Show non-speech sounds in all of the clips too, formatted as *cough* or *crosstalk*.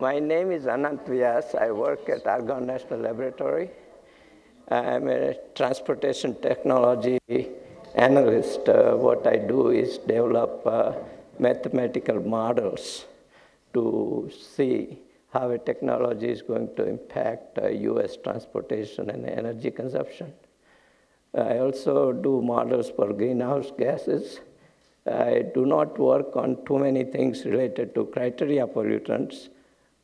My name is Anant Vyas. I work at Argonne National Laboratory. I'm a transportation technology analyst. Uh, what I do is develop uh, mathematical models to see how a technology is going to impact uh, US transportation and energy consumption. I also do models for greenhouse gases. I do not work on too many things related to criteria pollutants,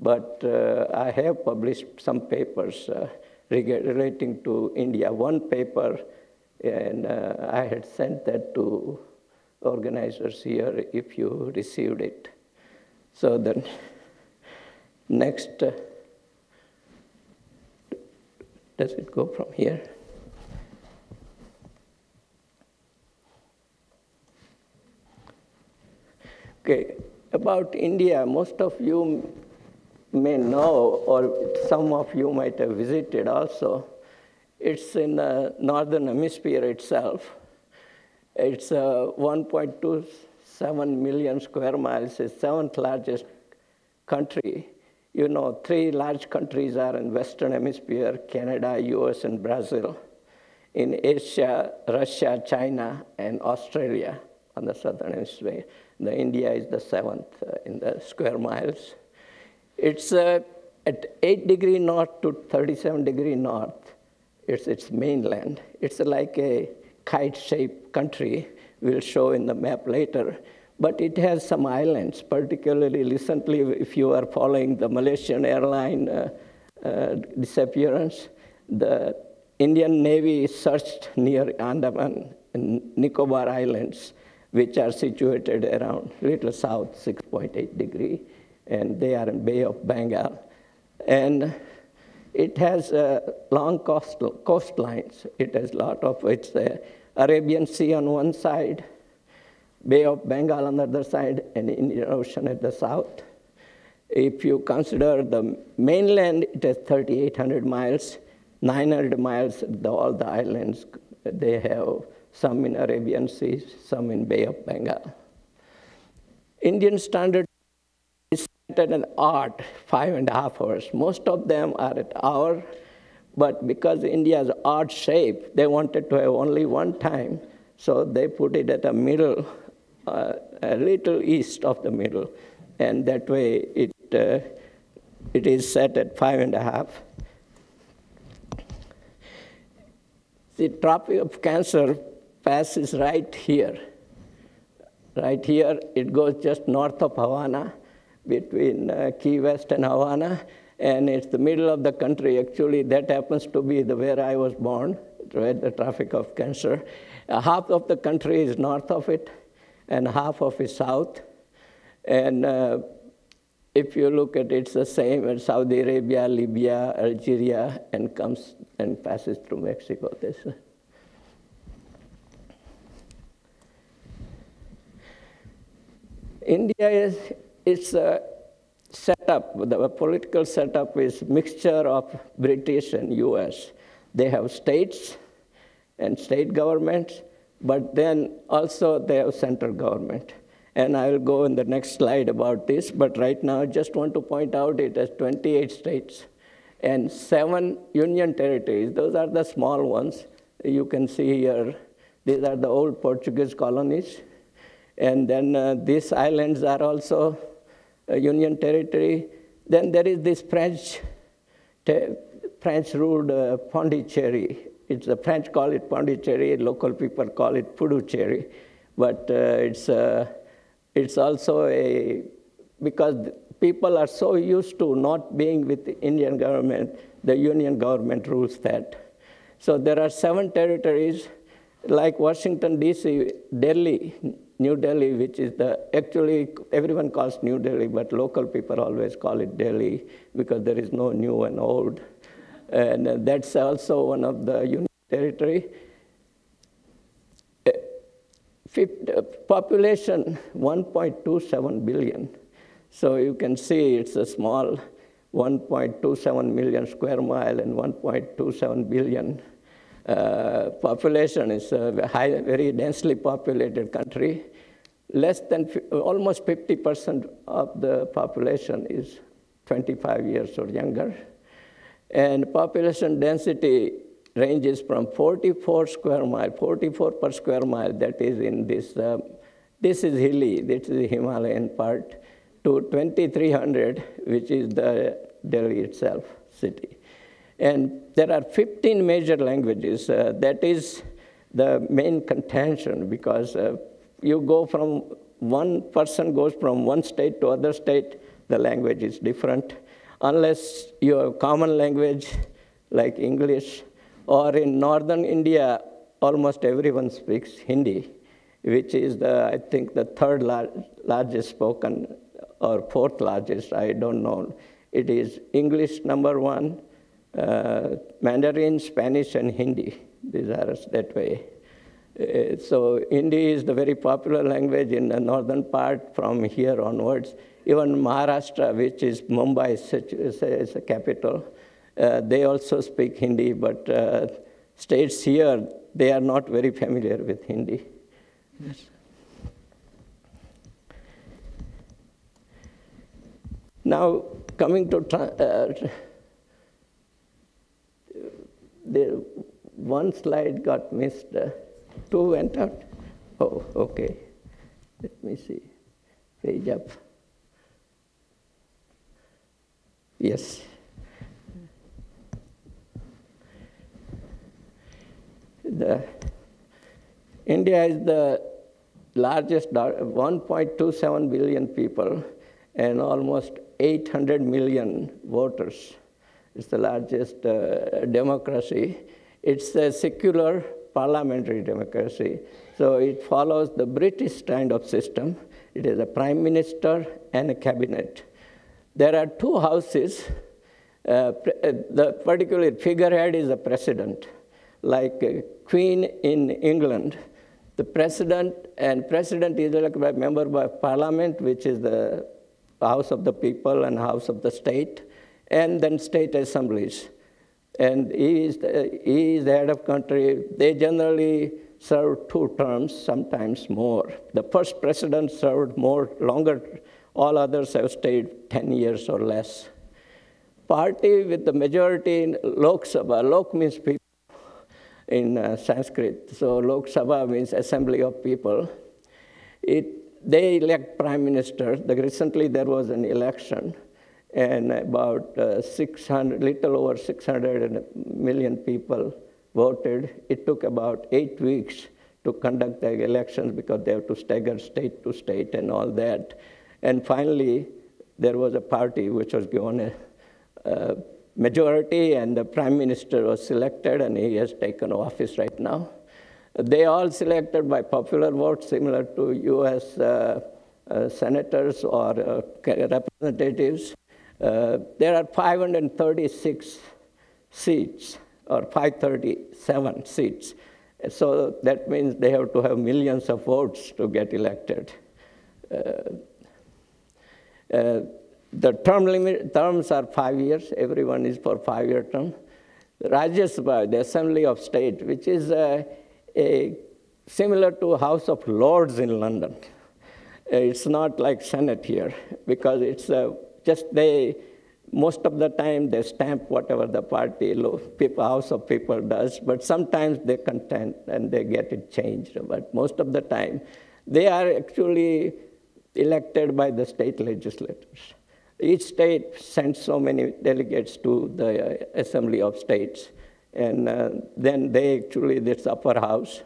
but uh, I have published some papers uh, relating to India. One paper, and uh, I had sent that to organizers here if you received it. So then, next, uh, does it go from here? Okay, about India, most of you may know, or some of you might have visited also. It's in the northern hemisphere itself. It's uh, 1.27 million square miles, it's seventh largest country. You know, three large countries are in Western Hemisphere, Canada, US, and Brazil. In Asia, Russia, China, and Australia on the southern hemisphere. The India is the seventh uh, in the square miles. It's uh, at 8 degree north to 37 degree north. It's its mainland. It's like a kite-shaped country. We'll show in the map later. But it has some islands, particularly recently, if you are following the Malaysian airline uh, uh, disappearance, the Indian Navy searched near Andaman and Nicobar Islands which are situated around little south, 6.8 degree, and they are in Bay of Bengal. And it has uh, long coastal, coastlines. It has a lot of, it's the Arabian Sea on one side, Bay of Bengal on the other side, and Indian Ocean at the south. If you consider the mainland, it has 3,800 miles, 900 miles, the, all the islands, they have some in Arabian Sea, some in Bay of Bengal. Indian standard at an art, five and a half hours. Most of them are at hour, but because India's odd shape, they wanted to have only one time, so they put it at a middle, uh, a little east of the middle, and that way it, uh, it is set at five and a half. The Tropic of Cancer passes right here. Right here, it goes just north of Havana, between uh, Key West and Havana, and it's the middle of the country. Actually, that happens to be the where I was born, where the Tropic of Cancer. Uh, half of the country is north of it, and half of it south. And uh, if you look at it, it's the same in Saudi Arabia, Libya, Algeria, and comes and passes through Mexico. This. India is its a setup, the political setup is mixture of British and US. They have states and state governments, but then also they have central government. And I will go in the next slide about this, but right now I just want to point out it has 28 states and seven union territories. Those are the small ones. You can see here, these are the old Portuguese colonies. And then uh, these islands are also Union territory. Then there is this French, French-ruled uh, Pondicherry. It's the French call it Pondicherry. Local people call it Puducherry, but uh, it's uh, it's also a because people are so used to not being with the Indian government, the Union government rules that. So there are seven territories, like Washington D.C., Delhi, New Delhi, which is the, actually everyone calls New Delhi, but local people always call it Delhi because there is no new and old. And that's also one of the unique territory. Uh, population 1.27 billion. So you can see it's a small 1.27 million square mile and 1.27 billion population is a high, very densely populated country. Less than almost 50% of the population is 25 years or younger. And population density ranges from 44 square mile, 44 per square mile, that is in this, uh, this is hilly, this is the Himalayan part, to 2,300, which is the Delhi itself, city. And there are 15 major languages. Uh, that is the main contention because uh, you go from one person goes from one state to other state, the language is different. Unless you have common language like English, or in northern India, almost everyone speaks Hindi, which is the, I think, the third lar- largest spoken or fourth largest, I don't know. It is English number one, uh, Mandarin, Spanish, and Hindi. These are that way. Uh, so Hindi is the very popular language in the northern part from here onwards. Even Maharashtra, which is Mumbai, is a, is a capital, uh, they also speak Hindi, but uh, states here, they are not very familiar with Hindi. Yes. Now, coming to uh, the one slide got missed. Uh, two went out. Oh, okay. Let me see. Page up. Yes. The India is the largest, 1.27 billion people, and almost 800 million voters. It's the largest uh, democracy. It's a secular parliamentary democracy. So it follows the British kind of system. It is a prime minister and a cabinet. There are two houses. Uh, uh the particular figurehead is a president, like a queen in England. The president and president is elected by member of parliament, which is the House of the People and House of the State and then state assemblies. And he is, the, he is the head of country. They generally serve two terms, sometimes more. The first president served more, longer. All others have stayed 10 years or less. Party with the majority in Lok Sabha. Lok means people in uh, Sanskrit. So Lok Sabha means assembly of people. It, they elect prime minister. The, recently there was an election and about uh, 600, little over 600 million people voted. It took about eight weeks to conduct the elections because they have to stagger state to state and all that. And finally, there was a party which was given a, a majority, and the prime minister was selected, and he has taken office right now. They all selected by popular vote, similar to U.S. Uh, uh, senators or uh, representatives. Uh, there are 536 seats, or 537 seats. So that means they have to have millions of votes to get elected. Uh, uh, the term limit, terms are five years. Everyone is for five-year term. Rajya Sabha, the Assembly of State, which is a, a similar to House of Lords in London. It's not like Senate here because it's a just they, most of the time they stamp whatever the party, people, House of People does, but sometimes they contend and they get it changed. But most of the time, they are actually elected by the state legislators. Each state sends so many delegates to the uh, Assembly of States, and uh, then they actually, this upper house.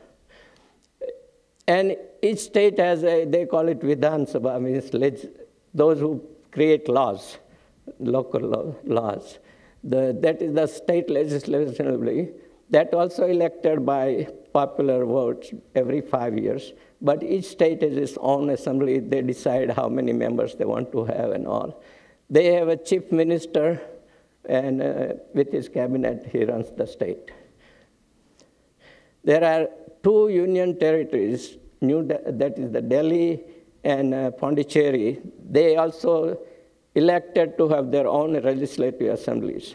And each state has a, they call it Vidhan Sabha, means those who create laws, local law, laws. The, that is the state assembly. That also elected by popular votes every five years. But each state has its own assembly. They decide how many members they want to have and all. They have a chief minister, and uh, with his cabinet, he runs the state. There are two union territories, New De- that is the Delhi and uh, Pondicherry, they also elected to have their own legislative assemblies.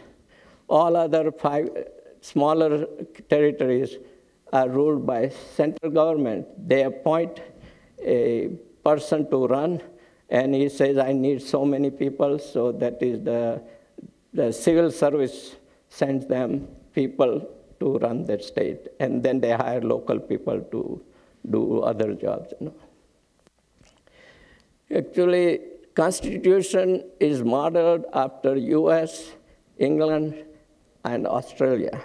All other five smaller territories are ruled by central government. They appoint a person to run, And he says, I need so many people, so that is the, the civil service sends them people to run that state. And then they hire local people to do other jobs. You know. Actually, Constitution is modeled after US, England, and Australia.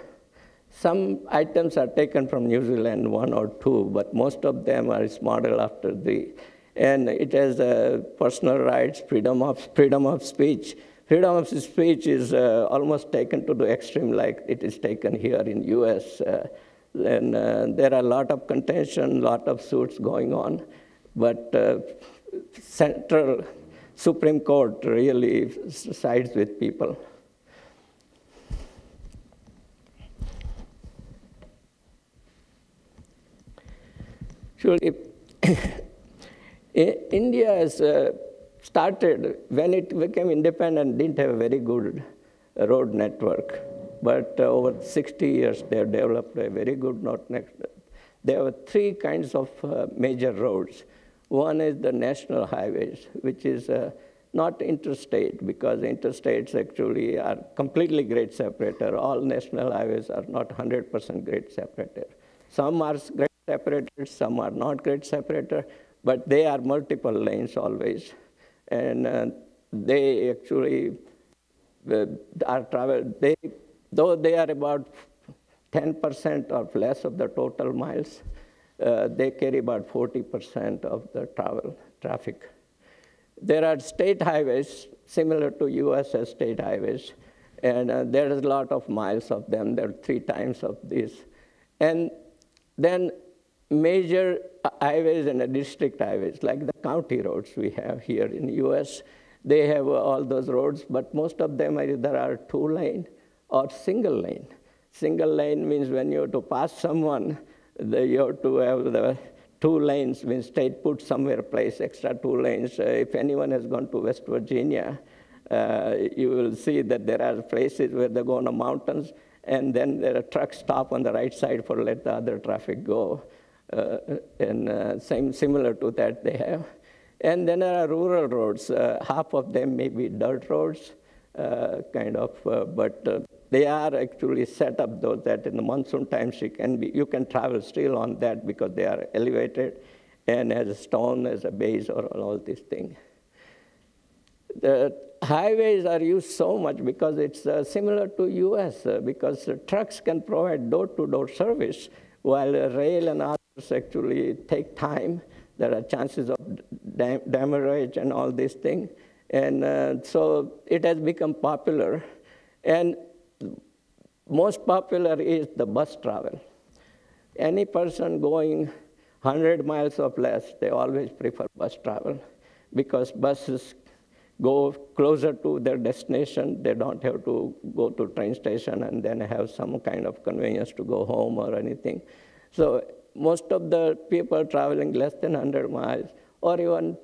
Some items are taken from New Zealand, one or two, but most of them are modeled after the, and it has uh, personal rights, freedom of, freedom of speech. Freedom of speech is uh, almost taken to the extreme like it is taken here in US. Uh, and uh, there are a lot of contention, lot of suits going on, but uh, central Supreme Court really sides with people. Actually, *coughs* India has uh, started, when it became independent, didn't have a very good road network. But uh, over 60 years, they have developed a very good road network. There are three kinds of uh, major roads. One is the national highways, which is uh, not interstate, because interstates actually are completely grade separator. All national highways are not 100% grade separator. Some are grade separated, some are not grade separator, but they are multiple lanes always. And uh, they actually uh, are traveled, they, though they are about 10% or less of the total miles, uh, they carry about 40% of the travel traffic. There are state highways similar to US state highways, and uh, there is a lot of miles of them. There are three times of this. And then major highways and district highways, like the county roads we have here in the US, they have all those roads, but most of them either are two lane or single lane. Single lane means when you have to pass someone, the, you have to have the two lanes, when state put somewhere place extra two lanes. Uh, if anyone has gone to West Virginia, uh, you will see that there are places where they go on the mountains, and then there are trucks stop on the right side for let the other traffic go. Uh, and uh, same similar to that they have. And then there are rural roads. Uh, half of them may be dirt roads, kind of, but they are actually set up though that in the monsoon times you can, be, you can travel still on that because they are elevated and has a stone as a base or all these things. The highways are used so much because it's uh, similar to US uh, because uh, trucks can provide door-to-door -door service while rail and others actually take time. There are chances of dam damage and all these things. And uh, so it has become popular. And most popular is the bus travel. Any person going 100 miles or less, they always prefer bus travel because buses go closer to their destination. They don't have to go to train station and then have some kind of convenience to go home or anything. So most of the people traveling less than 100 miles, or even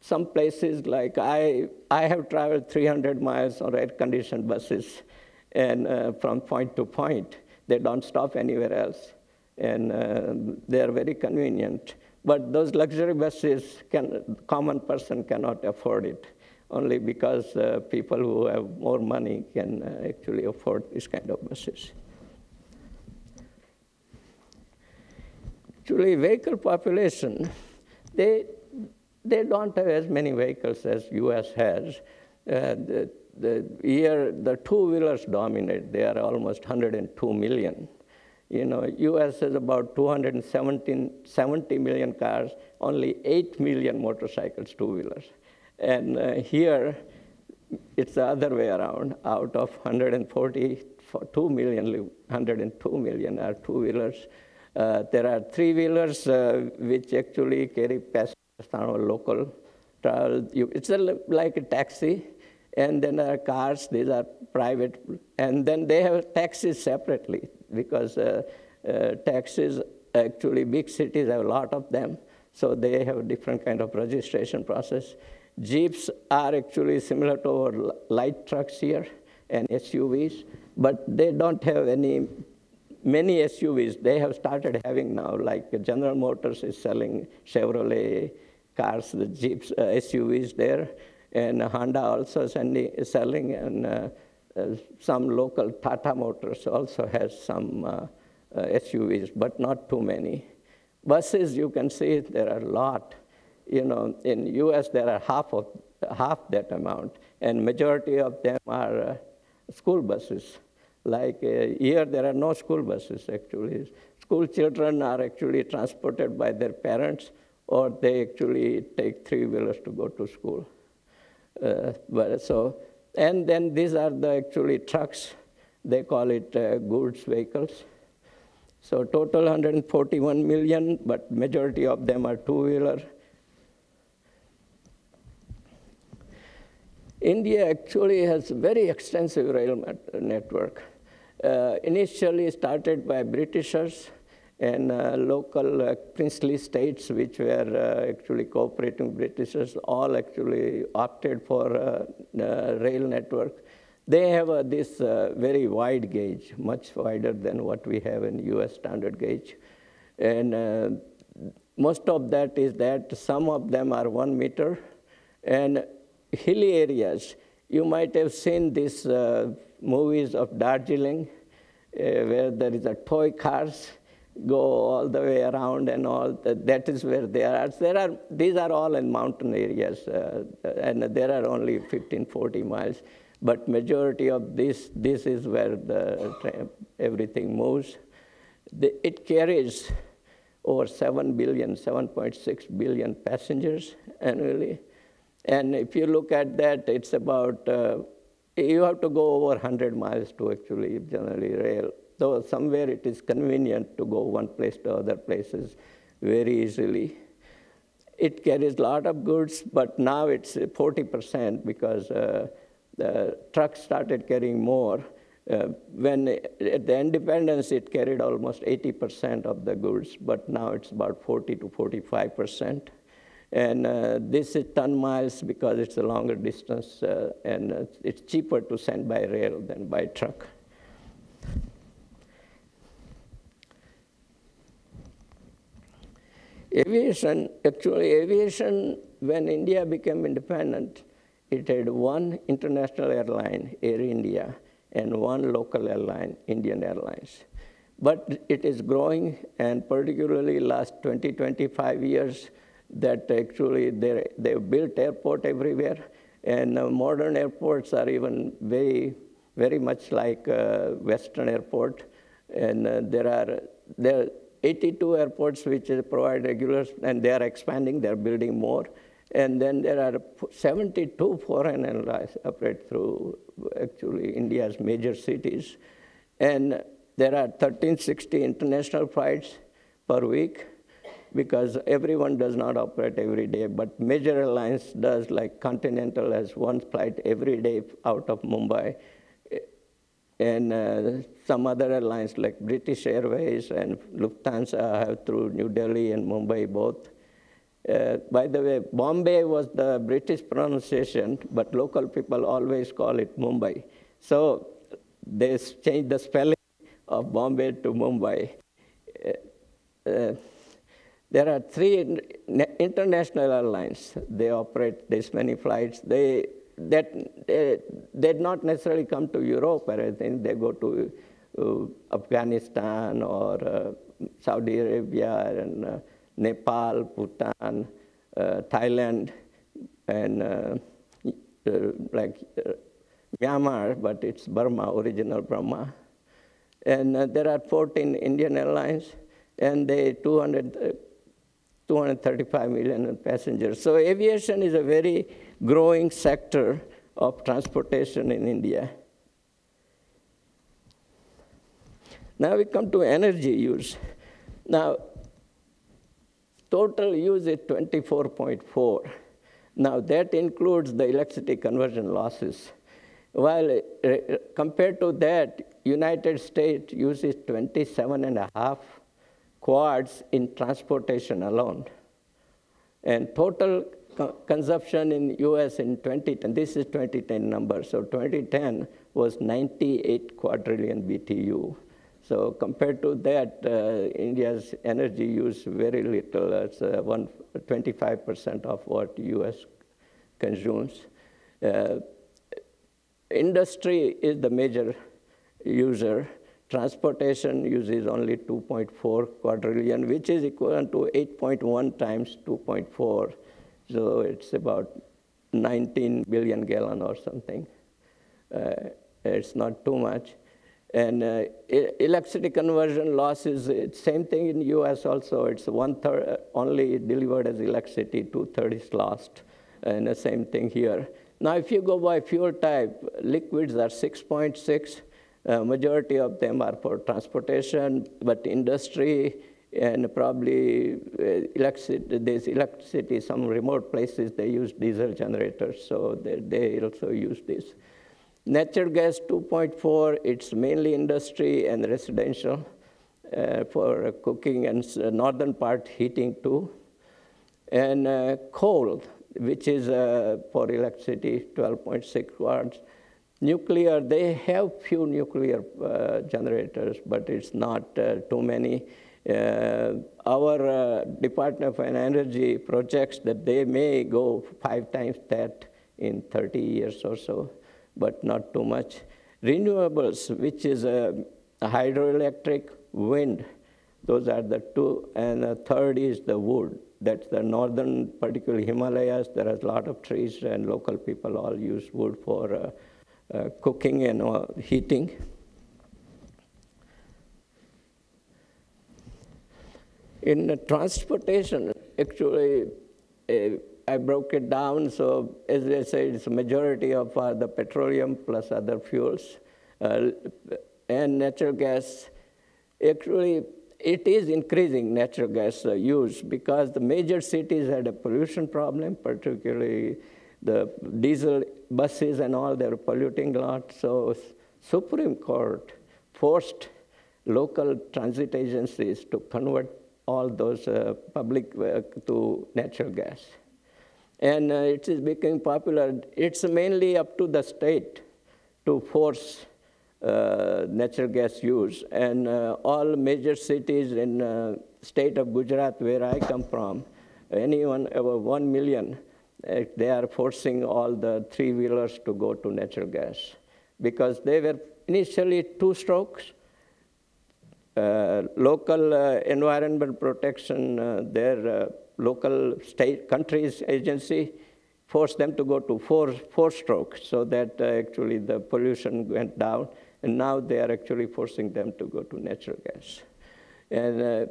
some places like I, I have traveled 300 miles on air-conditioned buses, and uh, from point to point, they don't stop anywhere else, and uh, they are very convenient. But those luxury buses, can, common person cannot afford it only because uh, people who have more money can uh, actually afford this kind of buses. Actually, vehicle population, they, they don't have as many vehicles as US has. Uh, the, the year, the two-wheelers dominate. They are almost 102 million. You know, US has about 270 million cars, only 8 million motorcycles, two-wheelers. And uh, here, it's the other way around. Out of 142 million, 102 million are two-wheelers. Uh, there are three-wheelers uh, which actually carry passengers on local travel. It's a, like a taxi, and then there are cars. These are private, and then they have taxis separately because uh, uh, taxis actually big cities have a lot of them, so they have a different kind of registration process. Jeeps are actually similar to our light trucks here and SUVs, but they don't have any, many SUVs they have started having now, like General Motors is selling Chevrolet cars, the Jeeps, uh, SUVs there, and Honda also sending, selling, and uh, uh, some local Tata Motors also has some uh, SUVs, but not too many. Buses, you can see there are a lot. You know, in U.S. there are half of half that amount, and majority of them are uh, school buses. Like uh, here, there are no school buses actually. School children are actually transported by their parents, or they actually take three wheelers to go to school. Uh, but so, and then these are the actually trucks. They call it uh, goods vehicles. So total 141 million, but majority of them are two-wheeler. India actually has very extensive rail network. Uh, initially started by Britishers and uh, local uh, princely states which were uh, actually cooperating with Britishers all actually opted for rail network. They have this very wide gauge, much wider than what we have in US standard gauge. And most of that is that some of them are one meter. And hilly areas, you might have seen these uh, movies of Darjeeling, uh, where there is a toy cars go all the way around and all. That, is where they are. There are. These are all in mountain areas, uh, and there are only 15, 40 miles but majority of this, this is where the, everything moves. The, it carries over 7 billion, 7.6 billion passengers annually. And if you look at that, it's about, uh, you have to go over 100 miles to actually generally rail. Though somewhere it is convenient to go one place to other places very easily. It carries a lot of goods, but now it's 40% because uh, the trucks started carrying more. Uh, when at the independence, it carried almost 80% of the goods, but now it's about 40 to 45%. And uh, this is ton miles because it's a longer distance, uh, and uh, it's cheaper to send by rail than by truck. Aviation, actually, aviation, when India became independent, it had one international airline, Air India, and one local airline, Indian Airlines. But it is growing, and particularly last 20, 25 years, that actually they've built airport everywhere, and modern airports are even very, very much like uh, Western airport. And uh, there are there 82 airports which provide regulars, and they are expanding. They're building more. And then there are 72 foreign airlines operate through actually India's major cities. And there are 1360 international flights per week because everyone does not operate every day, but major airlines does, like Continental has one flight every day out of Mumbai. And uh, some other airlines like British Airways and Lufthansa have through New Delhi and Mumbai both. Uh, by the way, Bombay was the British pronunciation, but local people always call it Mumbai. So they changed the spelling of Bombay to Mumbai. Uh, uh, there are three international airlines. They operate this many flights. They that they did not necessarily come to Europe or anything. They go to uh, Afghanistan or uh, Saudi Arabia and uh, Nepal, Bhutan, uh, Thailand, and uh, uh, like Myanmar, but it's Burma, original Burma. And there are 14 Indian airlines, and they 200, 235 million passengers. So aviation is a very growing sector of transportation in India. Now we come to energy use. Now, Total use is 24.4. Now that includes the electricity conversion losses. While uh, compared to that, United States uses 27 and a half quads in transportation alone. And total co consumption in US in 2010, this is 2010 number, so 2010 was 98 quadrillion BTU. So compared to that, uh, India's energy use very little. It's uh, one, 25% of what U.S. consumes. Uh, industry is the major user. Transportation uses only 2.4 quadrillion, which is equivalent to 8.1 times 2.4. So it's about 19 billion gallon or something. Uh, it's not too much. And uh, electricity conversion loss is same thing in U.S. also. It's one third only delivered as electricity, two thirds is lost, and the same thing here. Now, if you go by fuel type, liquids are 6.6. Uh, majority of them are for transportation, but industry and probably uh, electricity, there's electricity, some remote places, they use diesel generators, so they, they also use this. Natural gas 2.4, it's mainly industry and residential uh, for cooking and northern part heating too. And uh, coal, which is uh, for electricity, 12.6 quads. Nuclear, they have few nuclear uh, generators, but it's not uh, too many. Our Department of Energy projects that they may go five times that in 30 years or so but not too much. Renewables, which is hydroelectric, wind, those are the two, and the third is the wood. That's the northern, particularly Himalayas, there are a lot of trees, and local people all use wood for uh, uh, cooking and uh, heating. In transportation, actually, uh, I broke it down. So as I said, it's majority of uh, the petroleum plus other fuels uh, and natural gas. Actually, it is increasing natural gas uh, use because the major cities had a pollution problem, particularly the diesel buses and all, they're polluting a lot. So Supreme Court forced local transit agencies to convert all those uh, public to natural gas and uh, it is becoming popular. It's mainly up to the state to force uh, natural gas use. And uh, all major cities in uh, state of Gujarat, where I come from, anyone over one million, uh, they are forcing all the three-wheelers to go to natural gas because they were initially two strokes. Uh, local environment protection, their local state countries agency forced them to go to four, four strokes so that uh, actually the pollution went down. And now they are actually forcing them to go to natural gas. And uh,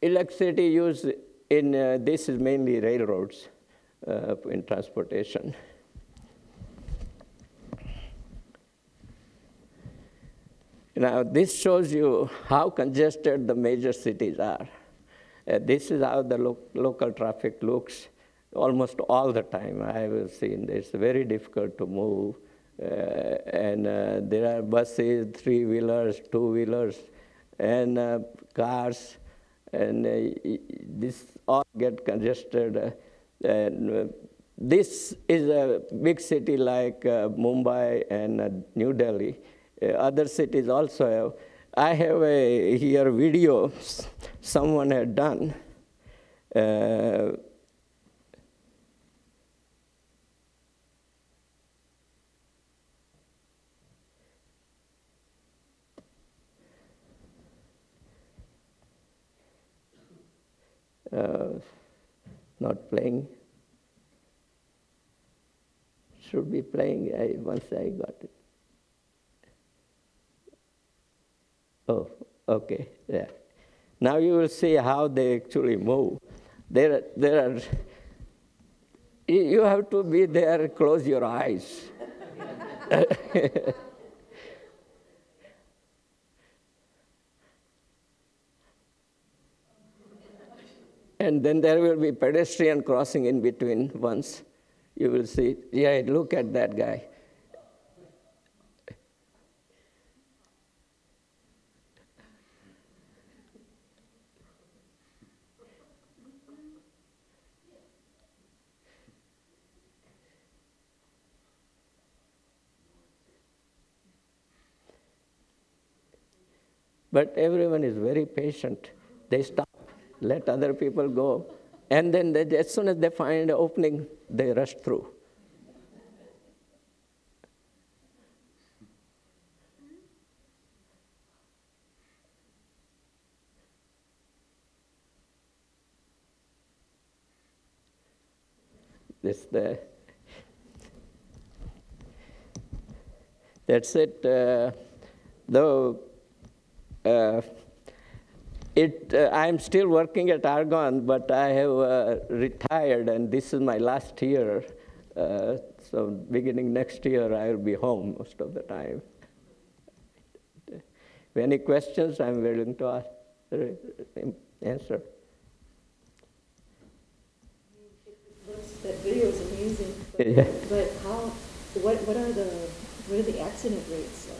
electricity use in uh, this is mainly railroads uh, in transportation. Now, this shows you how congested the major cities are. Uh, this is how the lo local traffic looks almost all the time. I have seen it's very difficult to move. Uh, and uh, there are buses, three wheelers, two wheelers, and uh, cars, and uh, this all get congested. Uh, and this is a big city like Mumbai and New Delhi. Other cities also have I have a here video someone had done. Uh, uh, not playing. Should be playing I, once I got it. Oh, okay, yeah. Now you will see how they actually move. There, there are, you have to be there, close your eyes. *laughs* and then there will be pedestrian crossing in between once. You will see, yeah, look at that guy. But everyone is very patient. They stop, let other people go, and then they, as soon as they find an opening, they rush through. This the that's it. Uh, though it, uh, I'm still working at Argonne, but I have uh, retired, and this is my last year. Uh, so beginning next year, I will be home most of the time. Any questions, I'm willing to ask, answer. that video is amazing. But, yeah. but how? What what are the what are the accident rates?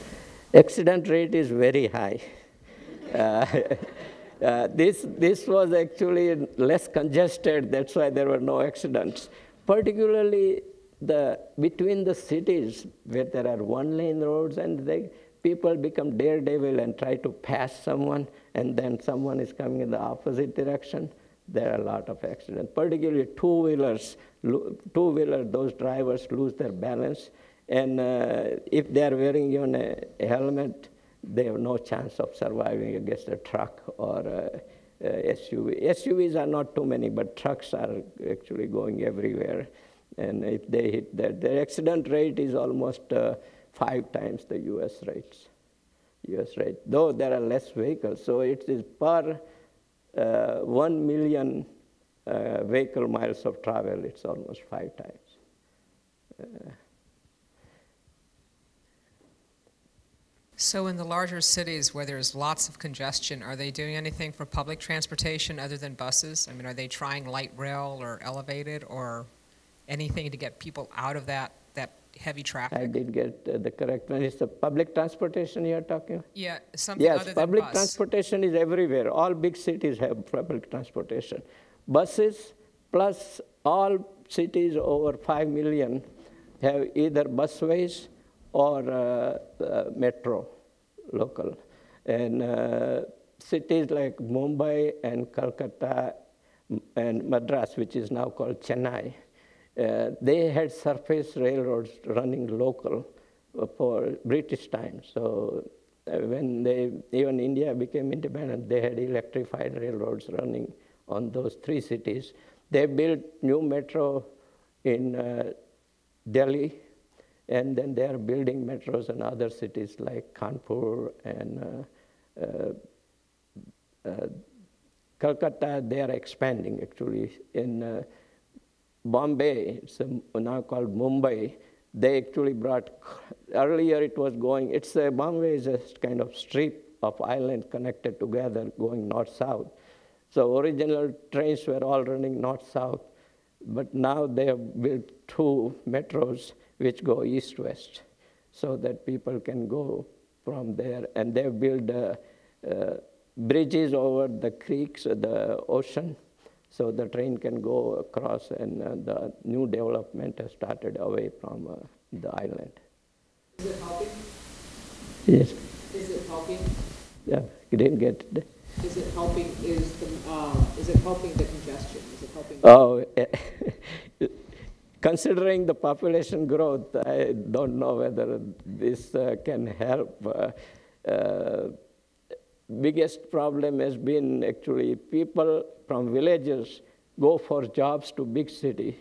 Accident rate is very high. Uh, *laughs* uh, this this was actually less congested. That's why there were no accidents. Particularly the between the cities where there are one lane roads and they people become daredevil and try to pass someone and then someone is coming in the opposite direction there are a lot of accidents, particularly two-wheelers. Two-wheeler, those drivers lose their balance, and uh, if they are wearing even a, helmet, they have no chance of surviving against a truck or a, a SUV. SUVs are not too many, but trucks are actually going everywhere. And if they hit that, the accident rate is almost uh, five times the U.S. rates. U.S. rate, though there are less vehicles, so it is per uh, 1 million uh, vehicle miles of travel, it's almost five times. So in the larger cities where there's lots of congestion, are they doing anything for public transportation other than buses? I mean, are they trying light rail or elevated or anything to get people out of that that heavy traffic? I did get uh, the correct one. It's the public transportation you're talking Yeah, something yes, other than public transportation is everywhere. All big cities have public transportation. Buses plus all cities over 5 million have either busways or uh, uh, metro, local. And uh, cities like Mumbai and Calcutta and Madras, which is now called Chennai, they had surface railroads running local for British times. So when they, even India became independent, they had electrified railroads running on those three cities. They built new metro in uh, Delhi, and then they are building metros in other cities like Kanpur and uh, uh, uh Calcutta. They are expanding actually in Bombay, it's now called Mumbai, they actually brought, earlier it was going, it's a, Bombay is a kind of strip of islands connected together going north-south. So original trains were all running north-south, but now they have built two metros which go east-west so that people can go from there. And they build uh, uh, bridges over the creeks, uh, the ocean, so the train can go across, and uh, the new development has started away from uh, the island. Is it helping? Yes. Is it helping? Yeah, you didn't get it. Is it helping? Is the um, is it helping the congestion? Is it helping? Oh, *laughs* considering the population growth, I don't know whether this uh, can help. Uh, uh, biggest problem has been actually people from villages go for jobs to big city.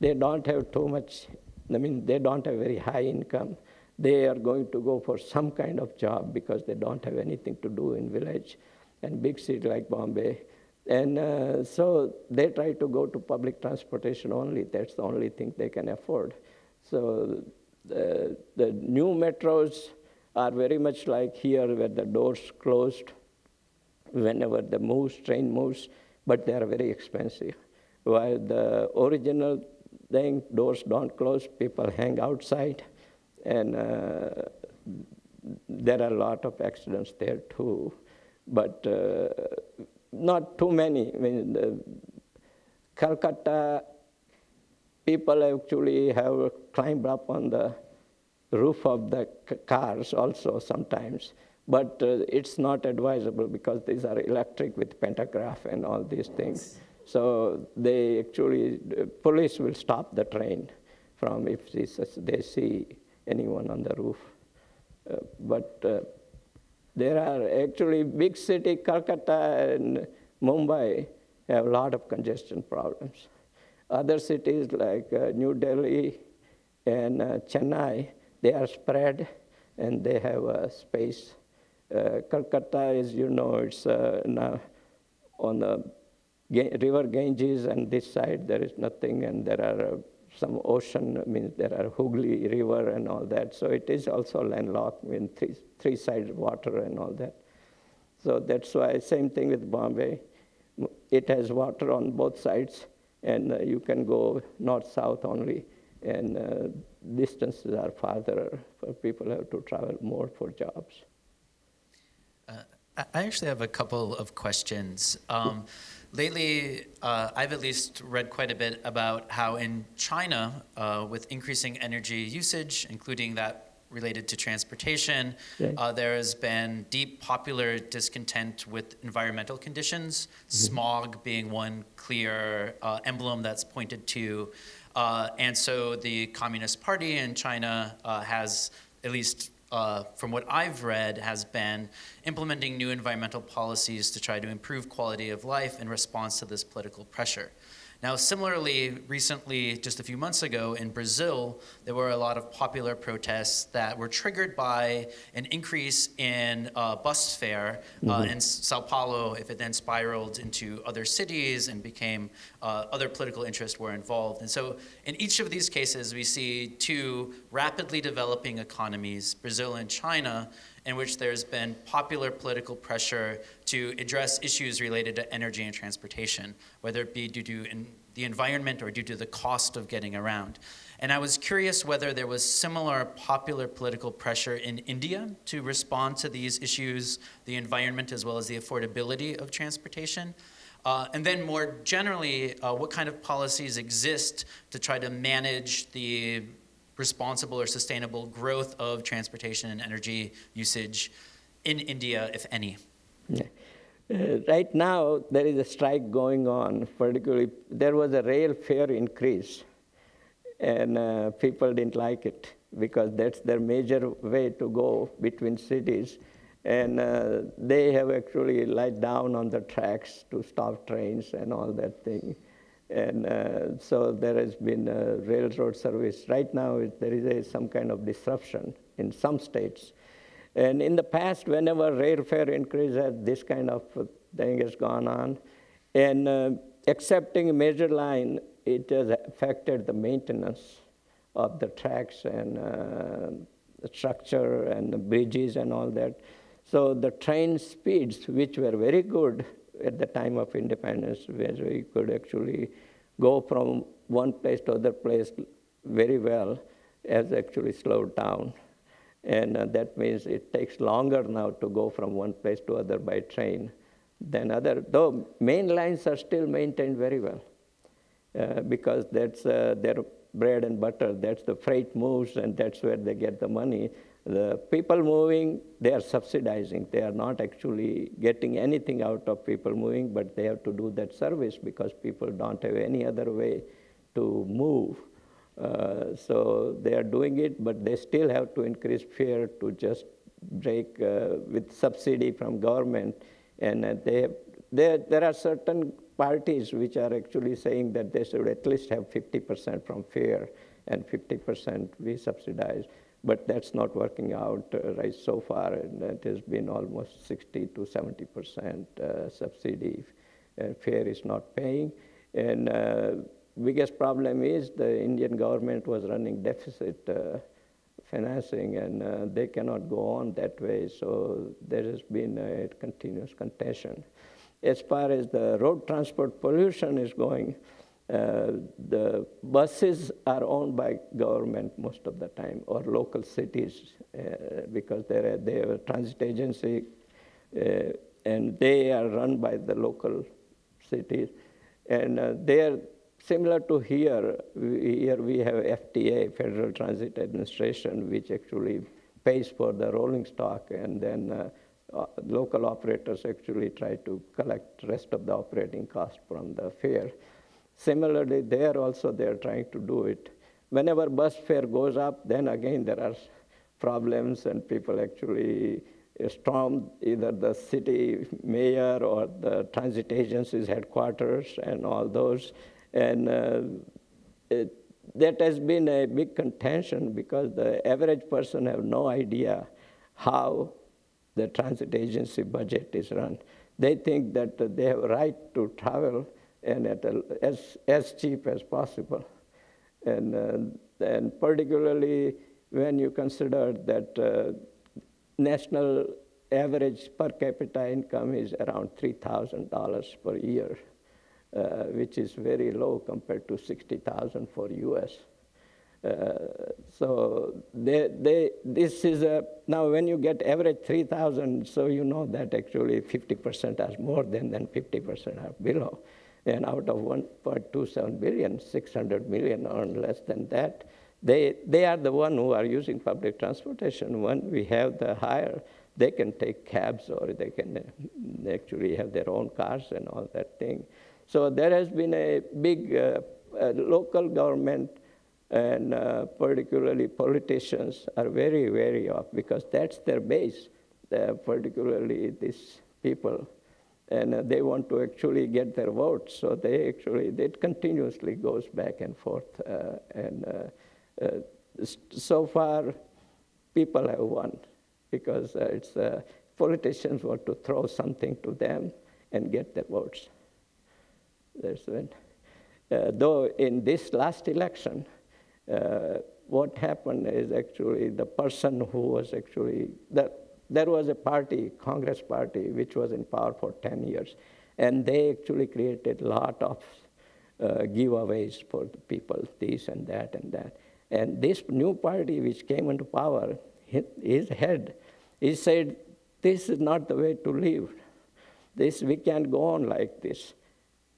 They don't have too much, I mean, they don't have very high income. They are going to go for some kind of job because they don't have anything to do in village and big city like Bombay. And uh, so they try to go to public transportation only. That's the only thing they can afford. So the, the new metros are very much like here where the doors closed whenever the moves, train moves but they are very expensive. While the original thing, doors don't close, people hang outside, and uh, there are a lot of accidents there too, but uh, not too many. I mean, the Calcutta people actually have climbed up on the roof of the cars also sometimes, but uh, it's not advisable because these are electric with pantograph and all these things. So they actually, the police will stop the train from if they see anyone on the roof. Uh, but uh, there are actually big city, Calcutta and Mumbai have a lot of congestion problems. Other cities like uh, New Delhi and uh, Chennai, they are spread and they have a space. Uh, Calcutta, as you know, it's uh, on the river Ganges, and this side there is nothing, and there are uh, some ocean, means there are Hooghly River and all that. So it is also landlocked, I mean, three, three sides water and all that. So that's why, same thing with Bombay. It has water on both sides, and uh, you can go north-south only, and uh, distances are farther, for people have to travel more for jobs. Uh, I actually have a couple of questions. Um, lately, uh, I've at least read quite a bit about how in China, uh, with increasing energy usage, including that related to transportation, uh, there has been deep popular discontent with environmental conditions, mm-hmm. smog being one clear uh, emblem that's pointed to. Uh, and so the Communist Party in China uh, has, at least uh, from what I've read, has been implementing new environmental policies to try to improve quality of life in response to this political pressure. Now, similarly, recently, just a few months ago in Brazil, there were a lot of popular protests that were triggered by an increase in uh, bus fare uh, mm-hmm. in Sao Paulo, if it then spiraled into other cities and became uh, other political interests were involved. And so, in each of these cases, we see two rapidly developing economies, Brazil and China, in which there's been popular political pressure to address issues related to energy and transportation, whether it be due to in the environment or due to the cost of getting around. And I was curious whether there was similar popular political pressure in India to respond to these issues, the environment as well as the affordability of transportation. Uh, and then more generally, uh, what kind of policies exist to try to manage the responsible or sustainable growth of transportation and energy usage in India, if any? Yeah. Uh, right now, there is a strike going on, particularly, there was a rail fare increase, and uh, people didn't like it because that's their major way to go between cities. And uh, they have actually lied down on the tracks to stop trains and all that thing. And uh, so there has been a railroad service. Right now, there is a, some kind of disruption in some states. And in the past, whenever rail fare increases, this kind of thing has gone on. And uh, accepting a major line, it has affected the maintenance of the tracks and uh, the structure and the bridges and all that. So the train speeds, which were very good, at the time of independence where we could actually go from one place to other place very well has actually slowed down. And uh, that means it takes longer now to go from one place to other by train than other, though main lines are still maintained very well uh, because that's uh, their bread and butter. That's the freight moves and that's where they get the money. The people moving, they are subsidizing. They are not actually getting anything out of people moving, but they have to do that service because people don't have any other way to move. Uh, so they are doing it, but they still have to increase fare to just break uh, with subsidy from government. And uh, they have, there, there are certain parties which are actually saying that they should at least have 50% from fare and 50% we subsidize but that's not working out uh, right so far, and it has been almost 60 to 70 percent uh, subsidy. Uh, fare is not paying, and uh, biggest problem is the Indian government was running deficit uh, financing, and uh, they cannot go on that way. So there has been a continuous contention. As far as the road transport pollution is going, uh, the buses are owned by government most of the time or local cities uh, because they're, they have a transit agency uh, and they are run by the local cities. And uh, they are similar to here. We, here we have FTA, Federal Transit Administration, which actually pays for the rolling stock and then uh, uh, local operators actually try to collect rest of the operating cost from the fare. Similarly, there also they're trying to do it. Whenever bus fare goes up, then again there are problems and people actually storm either the city mayor or the transit agency's headquarters and all those. And uh, it, that has been a big contention because the average person have no idea how the transit agency budget is run. They think that they have a right to travel and at a, as, as cheap as possible. And, uh, and particularly when you consider that uh, national average per capita income is around $3,000 per year, uh, which is very low compared to 60,000 for US. Uh, so they, they, this is a, now when you get average 3,000, so you know that actually 50% are more than, than 50% are below. And out of 1.27 billion, 600 million earn less than that. They, they are the one who are using public transportation. When we have the higher, they can take cabs or they can uh, actually have their own cars and all that thing. So there has been a big uh, uh, local government and uh, particularly politicians are very wary of because that's their base, uh, particularly these people. And uh, they want to actually get their votes, so they actually, it continuously goes back and forth. Uh, and uh, uh, so far, people have won because it's politicians want to throw something to them and get their votes. That's when. though in this last election, uh, what happened is actually the person who was actually, the, there was a party, Congress party, which was in power for 10 years, and they actually created a lot of uh, giveaways for the people, this and that and that. And this new party which came into power, his head, he said, this is not the way to live. This, we can't go on like this.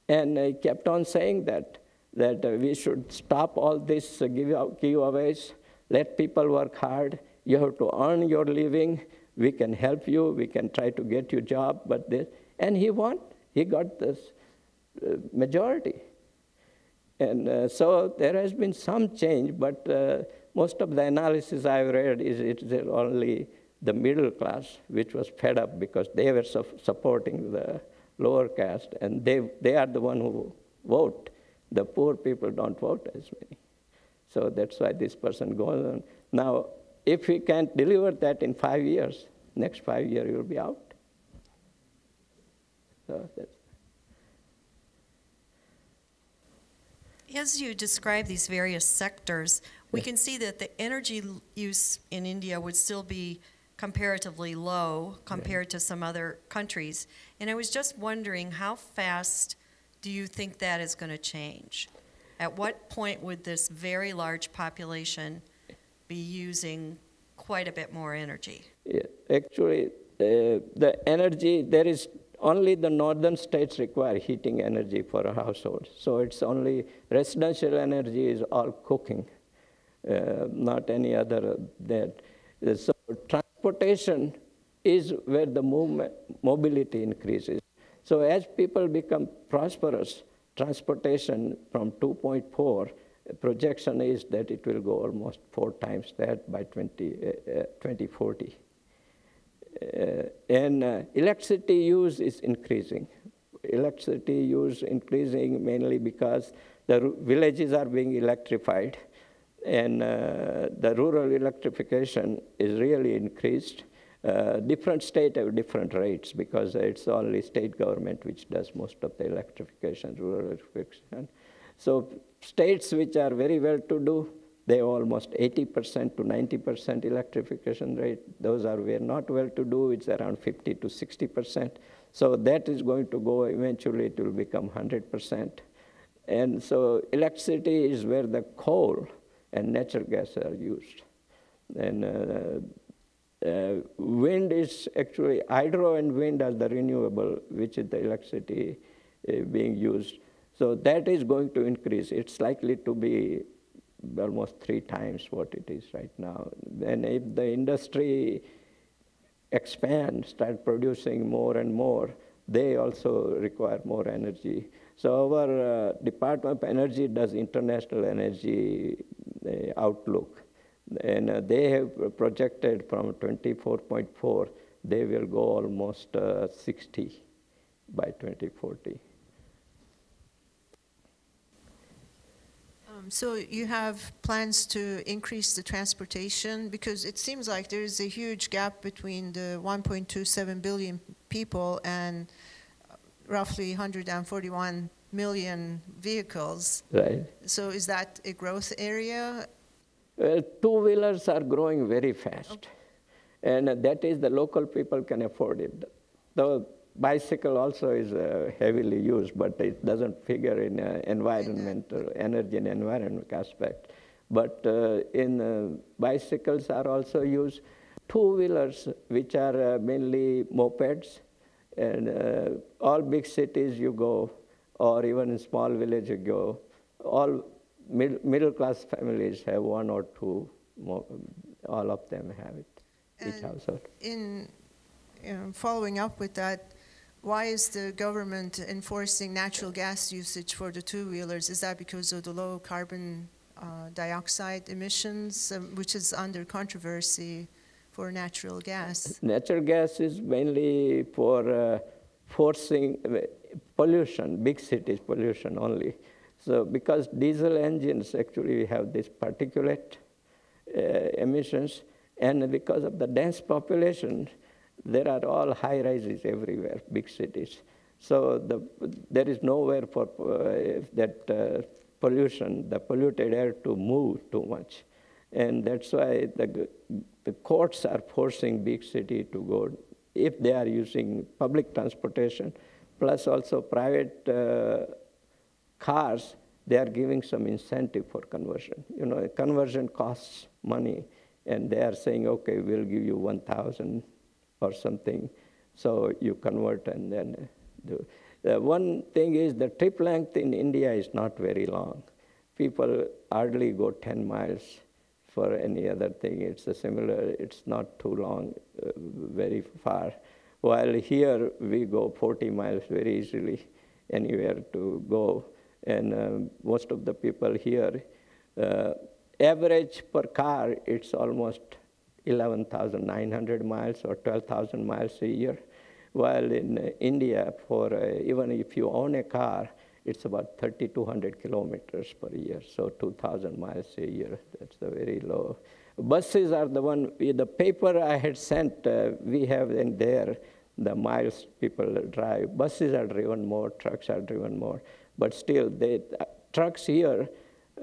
And he kept on saying that that we should stop all this give giveaways, let people work hard. You have to earn your living. We can help you. We can try to get you a job. But this, and he won. He got this uh, majority. And uh, so there has been some change, but uh, most of the analysis I've read is it's only the middle class which was fed up because they were su supporting the lower caste, and they, they are the one who vote. The poor people don't vote as many. So that's why this person goes on. Now, if we can't deliver that in five years, next five years you'll be out. So that's As you describe these various sectors, we can see that the energy use in India would still be comparatively low compared to some other countries. And I was just wondering how fast do you think that is going to change? At what point would this very large population be using quite a bit more energy? Yeah, actually, uh, the energy, there is only the northern states require heating energy for a household. So it's only residential energy is all cooking, uh, not any other that. So transportation is where the movement, mobility increases. So as people become prosperous, transportation from 2.4, projection is that it will go almost four times that by 20, uh, uh, 2040. Uh, and uh, electricity use is increasing. Electricity use increasing mainly because the villages are being electrified and uh, the rural electrification is really increased. Uh, different states have different rates because it's only state government which does most of the electrification, rural electrification. So states which are very well to do, they almost 80% to 90% electrification rate. Those are are not well to do, it's around 50 to 60%. So that is going to go, eventually it will become 100%. And so electricity is where the coal and natural gas are used. And uh, uh, wind is actually, hydro and wind are the renewable, which is the electricity uh, being used. So that is going to increase. It's likely to be almost three times what it is right now. And if the industry expand, start producing more and more, they also require more energy. So our uh, Department of Energy does international energy uh, outlook. And uh, they have projected from 24.4, they will go almost uh, 60 by 2040. Um, So you have plans to increase the transportation? Because it seems like there is a huge gap between the 1.27 billion people and roughly 141 million vehicles. Right. So is that a growth area? Well, two-wheelers are growing very fast, and that is the local people can afford it. The bicycle also is uh, heavily used, but it doesn't figure in uh, environmental energy and environment aspect. But uh, in uh, bicycles are also used two-wheelers, which are uh, mainly mopeds, and uh, all big cities you go, or even in small village you go, all mid- middle class families have one or two, mo- all of them have it, each household. In you know, following up with that, why is the government enforcing natural gas usage for the two-wheelers? Is that because of the low carbon uh, dioxide emissions, um, which is under controversy for natural gas? Natural gas is mainly for uh, forcing pollution, big cities pollution only. So because diesel engines actually have this particulate uh, emissions, and because of the dense population, there are all high rises everywhere, big cities. So the, there is nowhere for uh, that uh, pollution, the polluted air to move too much. And that's why the, the courts are forcing big city to go, if they are using public transportation, plus also private uh, cars, they are giving some incentive for conversion. You know, conversion costs money, and they are saying, okay, we'll give you 1,000 or something, so you convert and then do. The one thing is the trip length in India is not very long. People hardly go 10 miles for any other thing. It's a similar, it's not too long, uh, very far. While here we go 40 miles very easily, anywhere to go. And um, most of the people here, uh, average per car, it's almost 11,900 miles or 12,000 miles a year. While in uh, India, for uh, even if you own a car, it's about 3,200 kilometers per year, so 2,000 miles a year. That's the very low. Buses are the one, the paper I had sent, uh, we have in there the miles people drive. Buses are driven more, trucks are driven more, but still, they, uh, trucks here,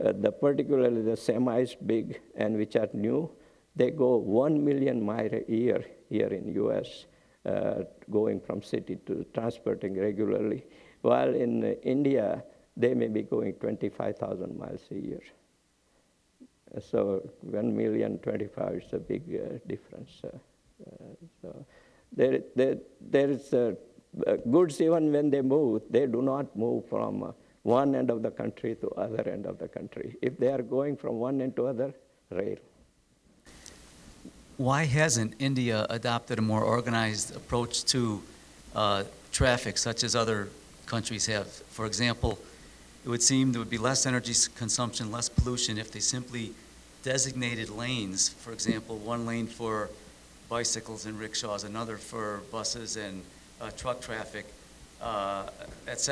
uh, the particularly the semis big and which are new, they go 1 million mile a year here in US, uh, going from city to transporting regularly. While in India, they may be going 25,000 miles a year. So 1 million 25 is a big uh, difference. Uh, uh, so there, there, there is uh, goods even when they move, they do not move from uh, one end of the country to other end of the country. If they are going from one end to other, rail. Why hasn't India adopted a more organized approach to uh, traffic, such as other countries have? For example, it would seem there would be less energy consumption, less pollution if they simply designated lanes. For example, one lane for bicycles and rickshaws, another for buses and uh, truck traffic, uh, et.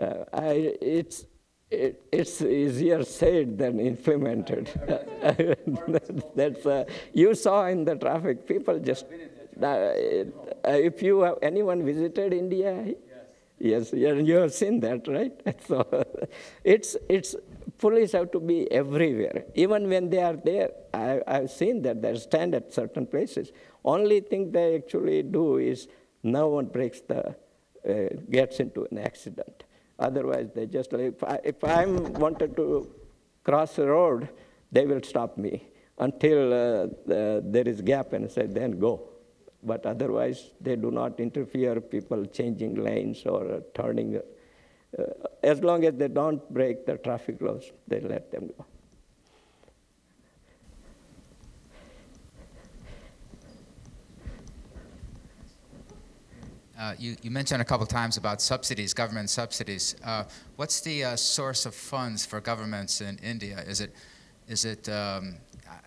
Uh, I, it's, it, it's easier said than implemented. *laughs* That's, uh, you saw in the traffic, people just, uh, uh, if you have anyone visited India? Yes, yeah, you have seen that, right? *laughs* So it's, it's, police have to be everywhere. Even when they are there, I, I've seen that they stand at certain places. Only thing they actually do is no one breaks the, uh, gets into an accident. Otherwise, they just, if, I, if I'm wanted to cross the road, they will stop me until uh, the, there is gap and say, then go. But otherwise, they do not interfere people changing lanes or uh, turning. Uh, as long as they don't break the traffic laws, they let them go. Uh, you, you mentioned a couple times about subsidies, government subsidies. Uh, what's the uh, source of funds for governments in India? Is it, is it um,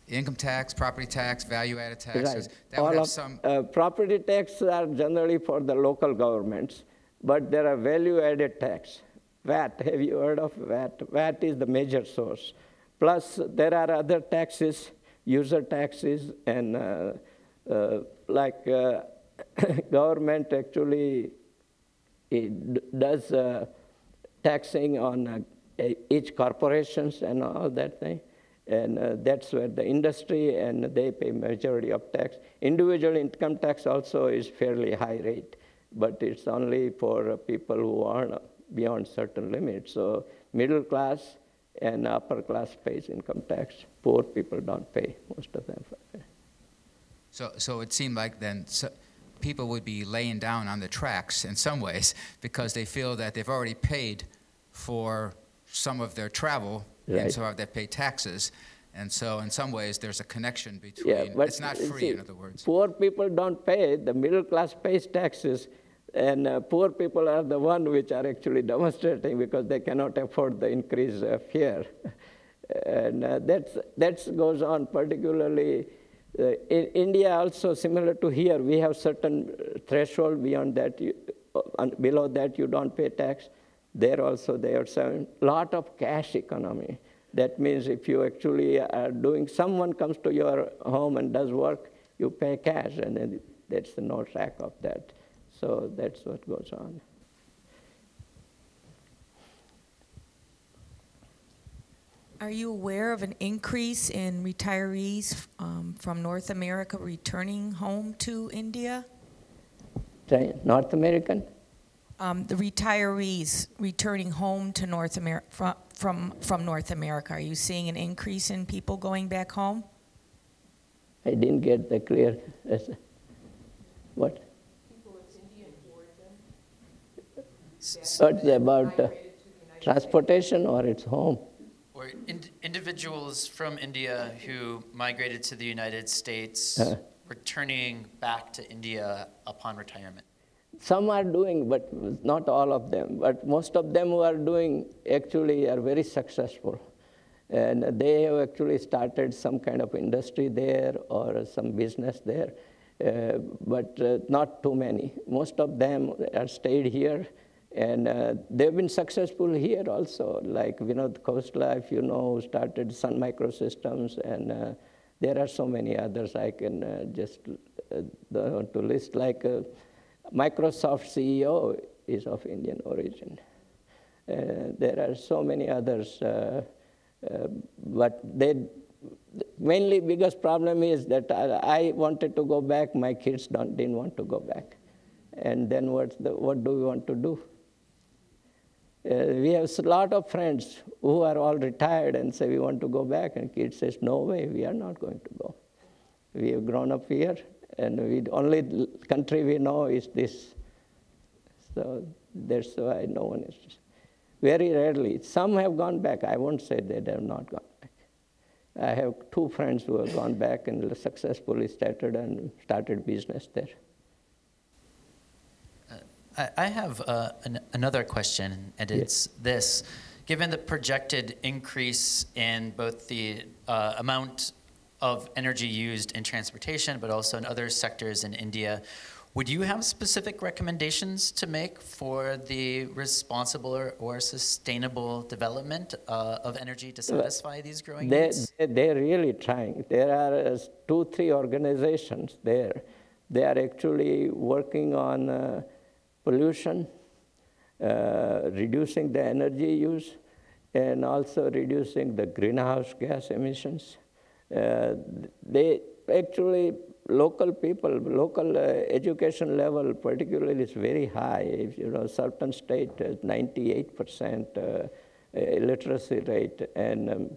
income tax, property tax, value-added tax? Right. That would All have of, some. uh, property tax are generally for the local governments, but there are value-added tax. VAT, *laughs* have you heard of VAT? VAT is the major source. Plus, there are other taxes, user taxes, and uh, uh, like uh, *laughs* government actually does uh, taxing on uh, each corporations and all that thing. And uh, that's where the industry and they pay majority of tax. Individual income tax also is fairly high rate, but it's only for uh, people who earn beyond certain limits. So middle class and upper class pays income tax. Poor people don't pay, most of them. So, so it seemed like then so people would be laying down on the tracks in some ways because they feel that they've already paid for some of their travel, and Right. so they pay taxes. And so, in some ways, there's a connection between. Yeah, but it's not free, see, in other words. Poor people don't pay. The middle class pays taxes, and uh, poor people are the one which are actually demonstrating because they cannot afford the increase of fare. *laughs* and uh, that's that's goes on particularly. Uh, in India also similar to here, we have certain threshold beyond that, you, uh, below that you don't pay tax. There also there are a lot of cash economy. That means if you actually are doing, someone comes to your home and does work, you pay cash, and then that's the no track of that. So that's what goes on. Are you aware of an increase in retirees um, from North America returning home to India? North American? Um, the retirees returning home to North America from, from from North America. Are you seeing an increase in people going back home? I didn't get the clear. yes. What? So it's about uh, transportation or it's home? Or in, individuals from India who migrated to the United States, Uh. returning back to India upon retirement. Some are doing, but not all of them. But most of them who are doing actually are very successful. And they have actually started some kind of industry there or some business there. Uh, but uh, not too many. Most of them are stayed here, and uh, they've been successful here also. Like Vinod Khosla, if you know, who started Sun Microsystems, and uh, there are so many others I can uh, just uh, want to list. Like uh, Microsoft CEO is of Indian origin. Uh, there are so many others, uh, uh, but they mainly biggest problem is that I, I wanted to go back, my kids don't, didn't want to go back, and then what's the, what do we want to do? Uh, we have a lot of friends who are all retired and say we want to go back, and kids says no way, we are not going to go. We have grown up here, and we only country we know is this. So that's why no one is. Very rarely. Some have gone back. I won't say they have not gone back. I have two friends who have gone back and successfully started and started business there. I, I have uh, an, another question, and it's this. Given the projected increase in both the uh, amount of energy used in transportation, but also in other sectors in India, would you have specific recommendations to make for the responsible or, or sustainable development uh, of energy to satisfy these growing They, needs? they- they're really trying. There are uh, two, three organizations there. They are actually working on uh, pollution, uh, reducing the energy use, and also reducing the greenhouse gas emissions. Uh, they actually, local people, local uh, education level particularly is very high. If you know, certain state has 98% uh, illiteracy rate, and um,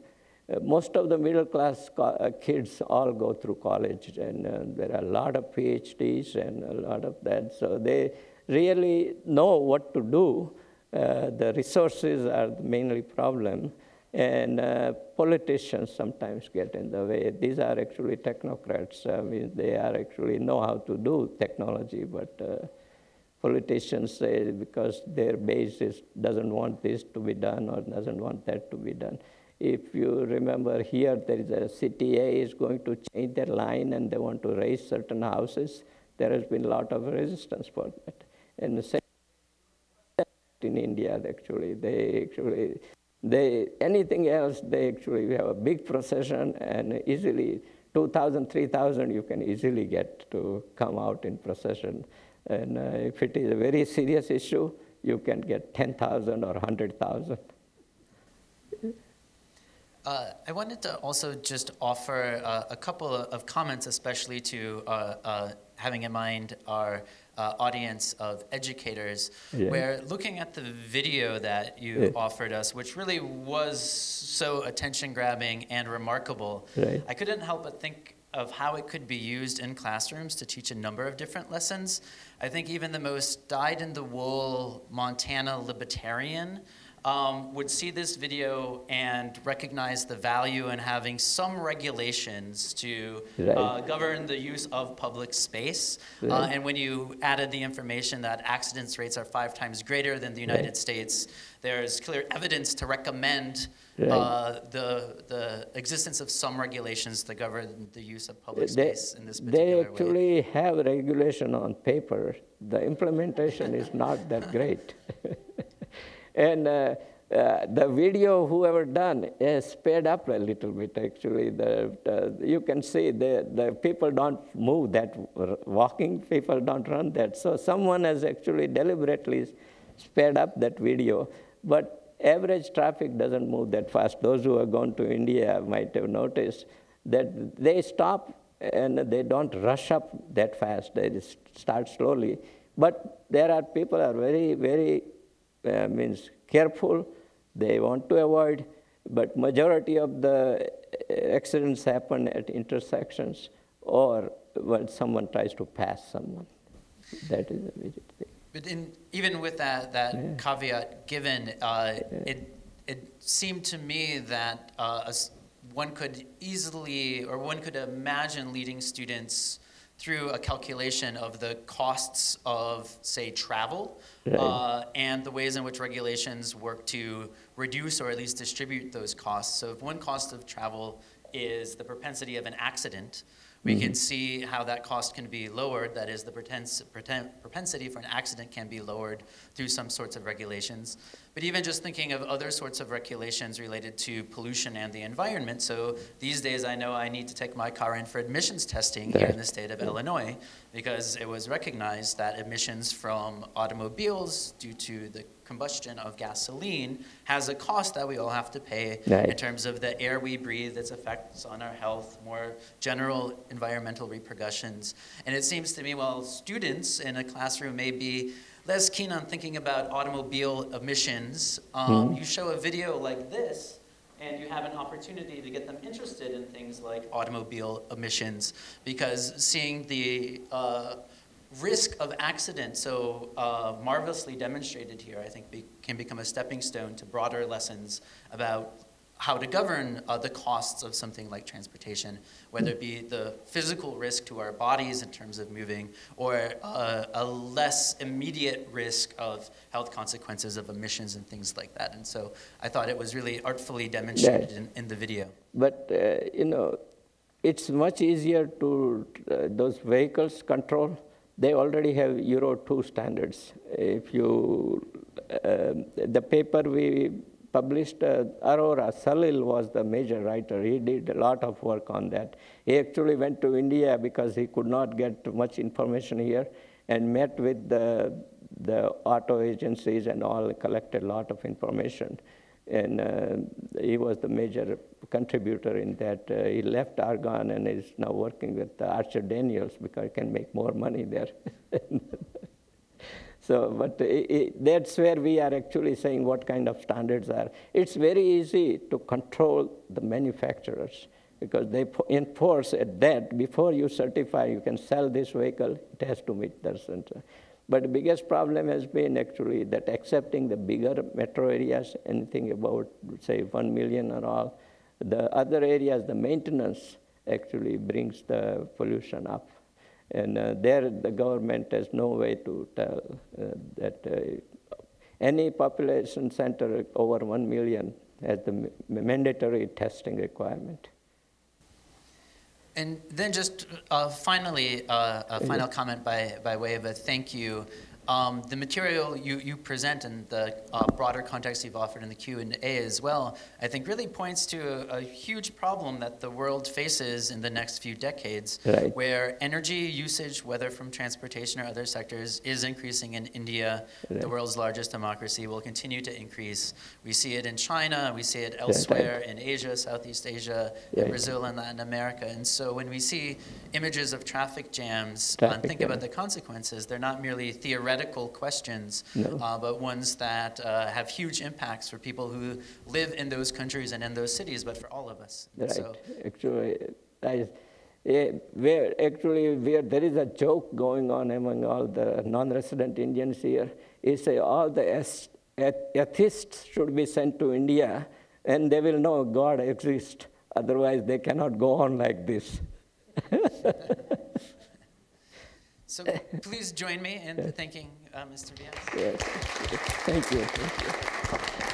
uh, most of the middle class uh, kids all go through college, and uh, there are a lot of PhDs and a lot of that. So they really know what to do. Uh, the resources are the mainly problem, and uh, politicians sometimes get in the way. These are actually technocrats. I mean, they are actually know how to do technology, but uh, politicians say because their base is, doesn't want this to be done or doesn't want that to be done. If you remember here, there is a CTA is going to change their line and they want to raze certain houses. There has been a lot of resistance for that. And the same in India, actually, they actually, they, anything else, they actually have a big procession and easily 2,000, 3,000 you can easily get to come out in procession. And uh, if it is a very serious issue, you can get 10,000 or 100,000. Uh, I wanted to also just offer uh, a couple of comments, especially to uh, uh having in mind our uh, audience of educators, yeah. where looking at the video that you yeah. offered us, which really was so attention grabbing and remarkable, right. I couldn't help but think of how it could be used in classrooms to teach a number of different lessons. I think even the most dyed in the wool Montana libertarian um, would see this video and recognize the value in having some regulations to right. uh, govern the use of public space. Uh, right. Uh, and when you added the information that accidents rates are five times greater than the United right. States, there's clear evidence to recommend uh, the, the existence of some regulations to govern the use of public space they, in this particular way. They actually way. have regulation on paper. The implementation is not that great. *laughs* And uh, uh, the video, whoever done, is sped up a little bit. Actually, the, the, you can see the the people don't move that walking. People don't run that. So someone has actually deliberately sped up that video, but average traffic doesn't move that fast. Those who have gone to India might have noticed that they stop and they don't rush up that fast. They just start slowly. But there are people are very, very uh, means careful, they want to avoid, but majority of the accidents happen at intersections or when someone tries to pass someone. That is a major thing. But in, even with that, that yeah. caveat given, uh, yeah. it, it seemed to me that uh, one could easily, or one could imagine leading students through a calculation of the costs of, say, travel right. uh, and the ways in which regulations work to reduce or at least distribute those costs. So, if one cost of travel is the propensity of an accident, we mm-hmm. can see how that cost can be lowered. That is, the propensity for an accident can be lowered through some sorts of regulations. But even just thinking of other sorts of regulations related to pollution and the environment. So these days, I know I need to take my car in for emissions testing here in the state of Illinois because it was recognized that emissions from automobiles due to the combustion of gasoline has a cost that we all have to pay right. in terms of the air we breathe, its effects on our health, more general environmental repercussions. And it seems to me, while students in a classroom may be less keen on thinking about automobile emissions, um, mm-hmm. you show a video like this, and you have an opportunity to get them interested in things like automobile emissions because seeing the uh, risk of accident, so uh, marvelously demonstrated here, I think be, can become a stepping stone to broader lessons about how to govern uh, the costs of something like transportation, whether it be the physical risk to our bodies in terms of moving, or uh, a less immediate risk of health consequences of emissions and things like that. And so I thought it was really artfully demonstrated in, in, the video. But, uh, you know, it's much easier to, uh, those vehicles control they already have Euro 2 standards. If you, uh, the paper we published, uh, Salil was the major writer. He did a lot of work on that. He actually went to India because he could not get much information here and met with the, the auto agencies and all, collected a lot of information. And uh, he was the major contributor in that. Uh, he left Argonne and is now working with Archer Daniels because he can make more money there. *laughs* so, but it, it, that's where we are actually saying what kind of standards are. It's very easy to control the manufacturers because they enforce that before you certify you can sell this vehicle, it has to meet their center. But the biggest problem has been actually that accepting the bigger metro areas, anything about, say, 1 million or all, the other areas, the maintenance actually brings the pollution up. And uh, there, the government has no way to tell uh, that uh, any population center over 1 million has the m- mandatory testing requirement. And then just uh, finally, uh, a final comment by, by way of a thank you. Um, the material you, you present and the uh, broader context you've offered in the Q&A as well, I think really points to a, a huge problem that the world faces in the next few decades, Right. where energy usage, whether from transportation or other sectors, is increasing in India, the world's largest democracy, will continue to increase. We see it in China, we see it right. elsewhere in Asia, Southeast Asia, in Right. Brazil and Latin America. And so when we see images of traffic jams Traffic and think jam. about the consequences, they're not merely theoretical questions, No. uh, but ones that uh, have huge impacts for people who live in those countries and in those cities, but for all of us. Right. So, Actually, I, eh, where actually where there is a joke going on among all the non-resident Indians here is say all the ath- ath- atheists should be sent to India, and they will know God exists. Otherwise, they cannot go on like this. *laughs* so please join me in thanking uh, Mr. Vyas. Yes. Thank you. Thank you.